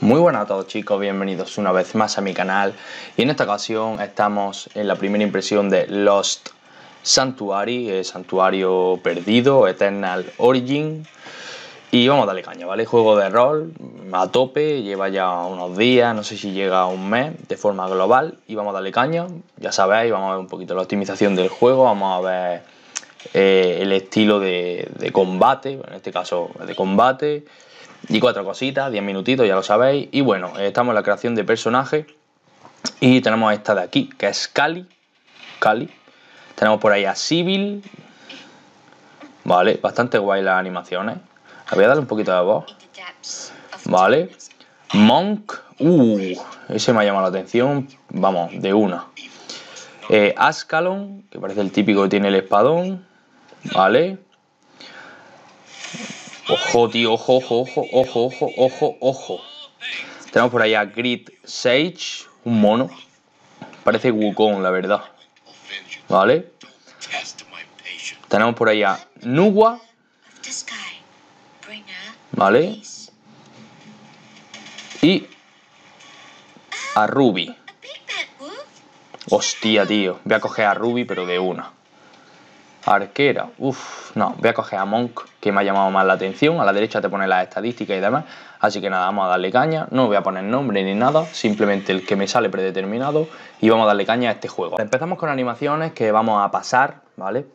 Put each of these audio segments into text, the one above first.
Muy buenas a todos chicos, bienvenidos una vez más a mi canal. Y en esta ocasión estamos en la primera impresión de Lost Sanctuary, eh, Santuario Perdido, Eternal Origin. Y vamos a darle caña, ¿vale? Juego de rol a tope, lleva ya unos días, no sé si llega a un mes de forma global. Y vamos a darle caña, ya sabéis, vamos a ver un poquito la optimización del juego, vamos a ver eh, el estilo de, de combate, en este caso de combate y cuatro cositas, 10 minutitos, ya lo sabéis. Y bueno, estamos en la creación de personajes. Y tenemos esta de aquí, que es Cali. Cali. Tenemos por ahí a Civil. Vale, bastante guay las animaciones. Le voy a darle un poquito de voz. Vale. Monk. Uh, ese me ha llamado la atención. Vamos, de una. Eh, Ascalon, que parece el típico que tiene el espadón. Vale. Ojo, tío, ojo, ojo, ojo, ojo, ojo, ojo. Tenemos por ahí a Grid Sage, un mono. Parece Wukong, la verdad. ¿Vale? Tenemos por ahí a Nuwa. ¿Vale? Y a Ruby. Hostia, tío. Voy a coger a Ruby, pero de una. Arquera, uff, no, voy a coger a Monk, que me ha llamado más la atención. A la derecha te pone las estadísticas y demás. Así que nada, vamos a darle caña. No voy a poner nombre ni nada, simplemente el que me sale predeterminado. Y vamos a darle caña a este juego. Empezamos con animaciones que vamos a pasar, ¿vale?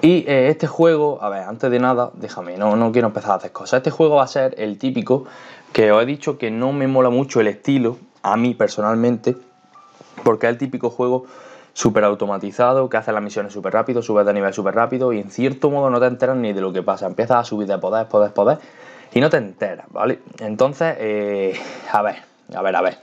Y eh, este juego, a ver, antes de nada, déjame, no, no quiero empezar a hacer cosas. Este juego va a ser el típico que os he dicho que no me mola mucho el estilo, a mí personalmente, porque es el típico juego súper automatizado, que hace las misiones súper rápido, subes de nivel súper rápido y en cierto modo no te enteras ni de lo que pasa. Empiezas a subir de poder, poder, poder y no te enteras, ¿vale? Entonces, eh, a ver, a ver, a ver.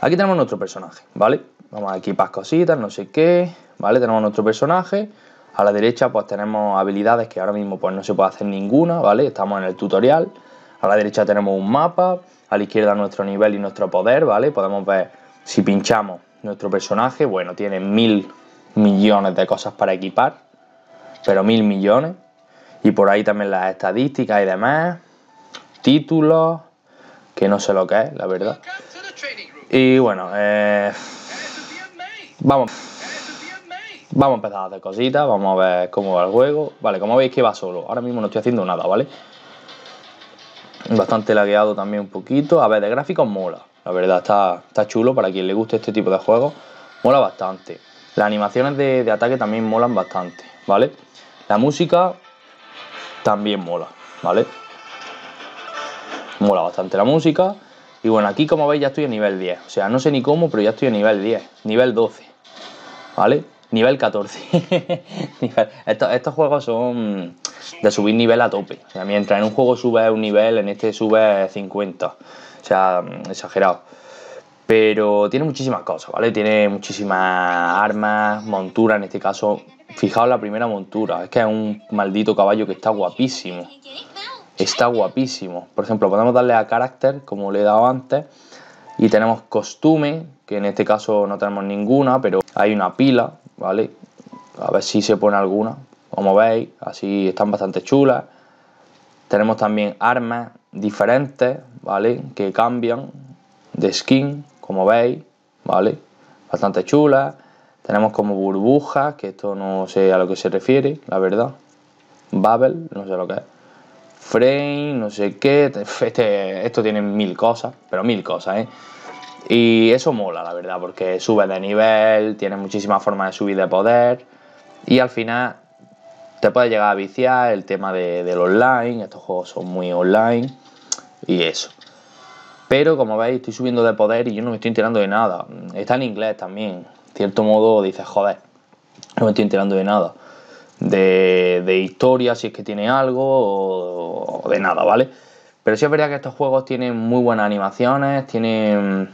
Aquí tenemos nuestro personaje, ¿vale? Vamos a equipar cositas, no sé qué, ¿vale? Tenemos nuestro personaje. A la derecha pues tenemos habilidades que ahora mismo pues no se puede hacer ninguna, ¿vale? Estamos en el tutorial. A la derecha tenemos un mapa, a la izquierda nuestro nivel y nuestro poder, ¿vale? Podemos ver si pinchamos nuestro personaje, bueno, tiene mil millones de cosas para equipar, pero mil millones. Y por ahí también las estadísticas y demás, títulos, que no sé lo que es, la verdad. Y bueno, eh, vamos, vamos a empezar a hacer cositas, vamos a ver cómo va el juego. Vale, como veis que va solo, ahora mismo no estoy haciendo nada, ¿vale? Bastante lagueado también un poquito. A ver, de gráficos mola. La verdad está, está chulo para quien le guste este tipo de juegos. Mola bastante. Las animaciones de, ataque también molan bastante, ¿vale? La música también mola, ¿vale? Mola bastante la música. Y bueno, aquí como veis ya estoy a nivel 10. O sea, no sé ni cómo, pero ya estoy a nivel 10. Nivel 12. ¿Vale? Nivel 14. estos, juegos son de subir nivel a tope. O sea, mientras en un juego sube un nivel, en este sube 50 o sea, exagerado. Pero tiene muchísimas cosas, ¿vale? Tiene muchísimas armas, montura, en este caso. Fijaos la primera montura, es que es un maldito caballo que está guapísimo. Está guapísimo. Por ejemplo, podemos darle a carácter, como le he dado antes. Y tenemos costume, que en este caso no tenemos ninguna, pero hay una pila, ¿vale? A ver si se pone alguna. Como veis, así están bastante chulas. Tenemos también armas diferentes, ¿vale? Que cambian de skin, como veis, ¿vale? Bastante chulas. Tenemos como burbujas, que esto no sé a lo que se refiere, la verdad. Bubble, no sé lo que es. Frame, no sé qué. Este, esto tiene mil cosas, pero mil cosas, ¿eh? Y eso mola, la verdad, porque sube de nivel, tiene muchísimas formas de subir de poder. Y al final te puede llegar a viciar el tema de, del online. Estos juegos son muy online y eso. Pero como veis, estoy subiendo de poder y yo no me estoy enterando de nada. Está en inglés también. En cierto modo dices, joder, no me estoy enterando de nada. De, de historia, si es que tiene algo, o de nada, ¿vale? Pero sí es verdad que estos juegos tienen muy buenas animaciones, tienen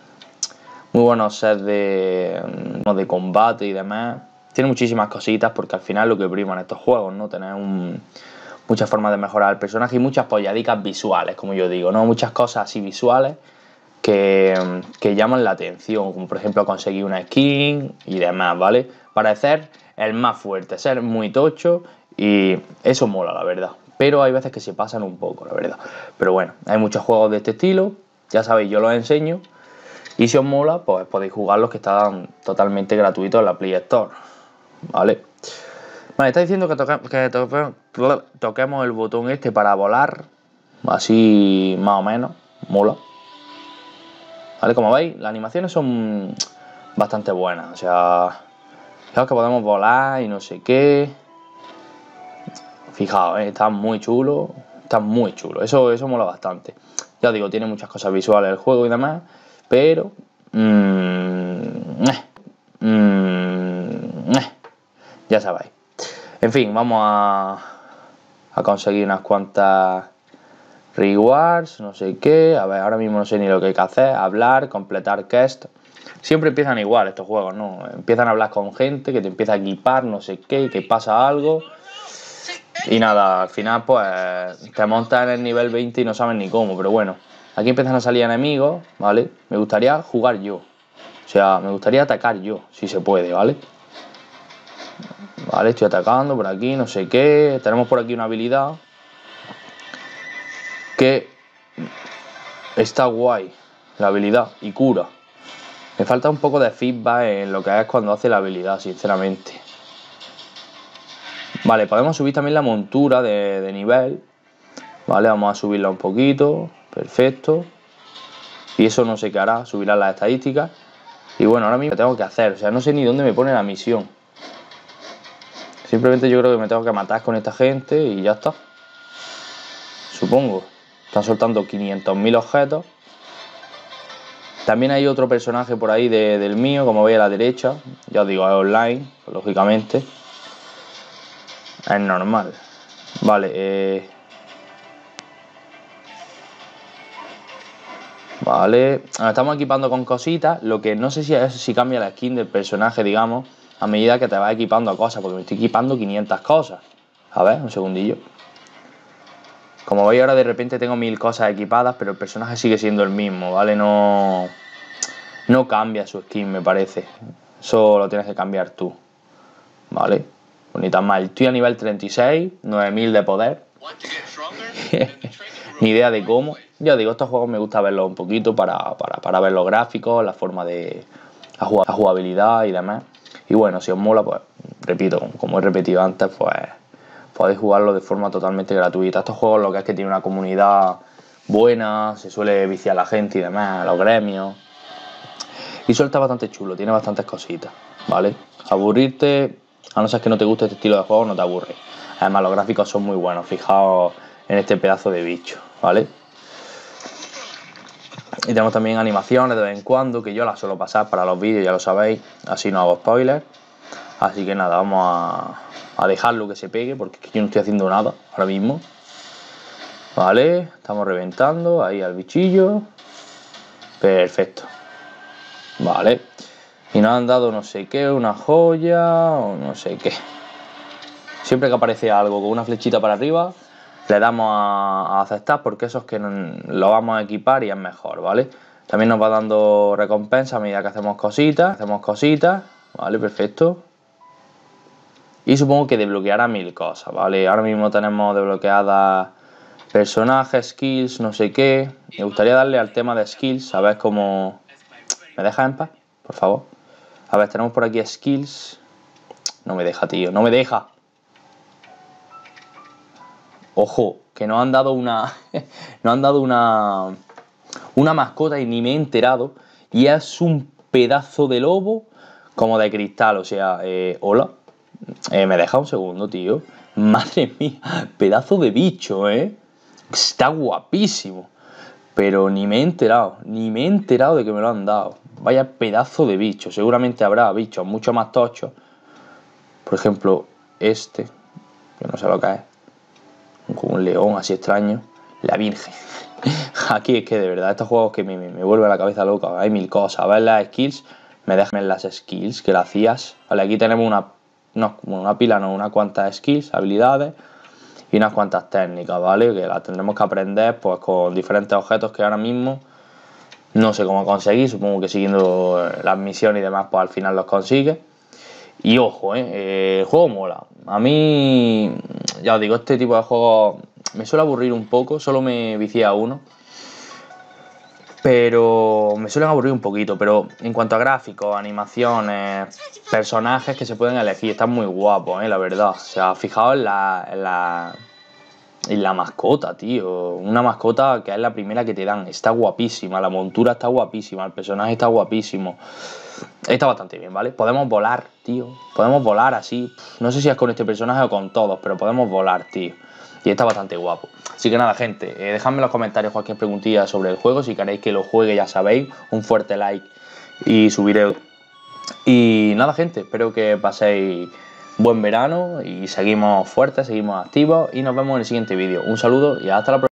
muy buenos sets de, de combate y demás. Tiene muchísimas cositas porque al final lo que priman estos juegos, ¿no? Tener un, muchas formas de mejorar el personaje y muchas polladicas visuales, como yo digo, ¿no? Muchas cosas así visuales que, llaman la atención, como por ejemplo conseguir una skin y demás, ¿vale? Parecer el más fuerte, ser muy tocho y eso mola, la verdad. Pero hay veces que se pasan un poco, la verdad. Pero bueno, hay muchos juegos de este estilo ya sabéis, yo los enseño. Y si os mola, pues podéis jugar los que están totalmente gratuitos en la Play Store. ¿Vale? Vale, está diciendo que, que toquemos el botón este para volar. Así más o menos. Mola. ¿Vale? Como veis, las animaciones son bastante buenas. O sea, fijaos que podemos volar y no sé qué. Fijaos, ¿eh? está muy chulo. Está muy chulo. Eso, eso mola bastante. Ya digo, tiene muchas cosas visuales el juego y demás. Pero... Mmm, En fin, vamos a, conseguir unas cuantas rewards, no sé qué. A ver, ahora mismo no sé ni lo que hay que hacer. Hablar, completar quest. Siempre empiezan igual estos juegos, ¿no? Empiezan a hablar con gente que te empieza a equipar, no sé qué, que pasa algo. Y nada, al final pues te montas en el nivel 20 y no sabes ni cómo, pero bueno. Aquí empiezan a salir enemigos, ¿vale? Me gustaría jugar yo. O sea, me gustaría atacar yo, si se puede, ¿vale? Vale, estoy atacando por aquí, no sé qué. Tenemos por aquí una habilidad que está guay. La habilidad y cura. Me falta un poco de feedback en lo que es cuando hace la habilidad, sinceramente. Vale, podemos subir también la montura de, nivel. Vale, vamos a subirla un poquito. Perfecto. Y eso no sé qué hará, subirá las estadísticas. Y bueno, ahora mismo tengo que hacer. O sea, no sé ni dónde me pone la misión. Simplemente yo creo que me tengo que matar con esta gente y ya está. Supongo. Están soltando 500.000 objetos. También hay otro personaje por ahí del mío, como veis a la derecha. Ya os digo, es online, lógicamente. Es normal. Vale, eh... Vale, estamos equipando con cositas. Lo que no sé si si cambia la skin del personaje, digamos a medida que te vas equipando a cosas, porque me estoy equipando 500 cosas. A ver, un segundillo. Como veis ahora de repente tengo mil cosas equipadas, pero el personaje sigue siendo el mismo, ¿vale? No, no cambia su skin, me parece. Eso lo tienes que cambiar tú. ¿Vale? Bonita más. Estoy a nivel 36, 9000 de poder. Ni idea de cómo. Ya digo, estos juegos me gusta verlos un poquito para, para, ver los gráficos, la forma de la jugabilidad y demás. Y bueno, si os mola, pues repito, como he repetido antes, pues podéis jugarlo de forma totalmente gratuita. Estos juegos lo que es que tiene una comunidad buena, se suele viciar la gente y demás, los gremios. Y suelta bastante chulo, tiene bastantes cositas, ¿vale? Aburrirte, a no ser que no te guste este estilo de juego, no te aburre. Además, los gráficos son muy buenos, fijaos en este pedazo de bicho, ¿vale? Y tenemos también animaciones de vez en cuando, que yo las suelo pasar para los vídeos, ya lo sabéis, así no hago spoilers. Así que nada, vamos a, dejarlo que se pegue, porque yo no estoy haciendo nada ahora mismo. Vale, estamos reventando ahí al bichillo. Perfecto. Vale. Y nos han dado no sé qué, una joya o no sé qué. Siempre que aparece algo con una flechita para arriba, le damos a, aceptar porque eso es que lo vamos a equipar y es mejor, ¿vale? También nos va dando recompensa a medida que hacemos cositas, hacemos cositas, ¿vale? Perfecto. Y supongo que desbloqueará mil cosas, ¿vale? Ahora mismo tenemos desbloqueadas personajes, skills, no sé qué. Me gustaría darle al tema de skills, a ver cómo... ¿Me deja en paz? Por favor. A ver, tenemos por aquí skills. No me deja, tío, no me deja. Ojo, que nos han dado una. nos han dado una. Una mascota y ni me he enterado. Y es un pedazo de lobo como de cristal. O sea, eh, hola. Eh, me deja un segundo, tío. Madre mía, pedazo de bicho, ¿eh? Está guapísimo. Pero ni me he enterado, ni me he enterado de que me lo han dado. Vaya pedazo de bicho. Seguramente habrá bichos mucho más tochos. Por ejemplo, este. Que no sé lo que es como un león así extraño, la Virgen. Aquí es que de verdad, estos juegos que me, me, vuelven la cabeza loca, hay mil cosas. Ver las skills, me dejan las skills que la hacías. Vale, aquí tenemos una, no, una pila, no, unas cuantas skills, habilidades y unas cuantas técnicas, ¿vale? Que las tendremos que aprender pues con diferentes objetos que ahora mismo no sé cómo conseguir, supongo que siguiendo las misiones y demás, pues al final los consigue. Y ojo, ¿eh? ¿eh? el juego mola. A mí, ya os digo, este tipo de juegos me suele aburrir un poco, solo me vicia uno. pero me suelen aburrir un poquito. Pero en cuanto a gráficos, animaciones, personajes que se pueden elegir, están muy guapos, ¿eh? la verdad. O sea, fijaos en la, en la, en la mascota, tío. Una mascota que es la primera que te dan. Está guapísima, la montura está guapísima, el personaje está guapísimo. Está bastante bien, ¿vale? Podemos volar, tío. Podemos volar así. No sé si es con este personaje o con todos, pero podemos volar, tío. Y está bastante guapo. Así que nada, gente, eh, dejadme en los comentarios cualquier preguntilla sobre el juego. Si queréis que lo juegue, ya sabéis, un fuerte like y subiré. Y nada, gente, espero que paséis buen verano y seguimos fuertes, seguimos activos y nos vemos en el siguiente vídeo. Un saludo y hasta la próxima.